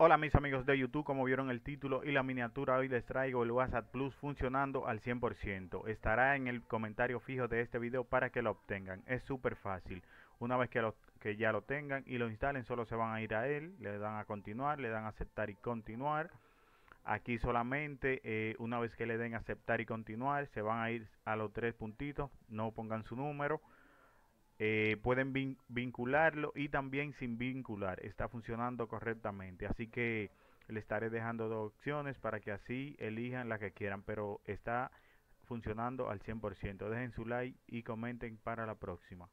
Hola mis amigos de YouTube, como vieron el título y la miniatura, hoy les traigo el WhatsApp Plus funcionando al 100%. Estará en el comentario fijo de este video para que lo obtengan. Es súper fácil. Una vez que, ya lo tengan y lo instalen, solo se van a ir a él, le dan a continuar, le dan a aceptar y continuar. Aquí solamente eh, una vez que le den aceptar y continuar, se van a ir a los tres puntitos, no pongan su número eh, pueden vincularlo y también sin vincular está funcionando correctamente. Así que le estaré dejando dos opciones para que así elijan la que quieran pero está funcionando al 100% dejen su like y comenten para la próxima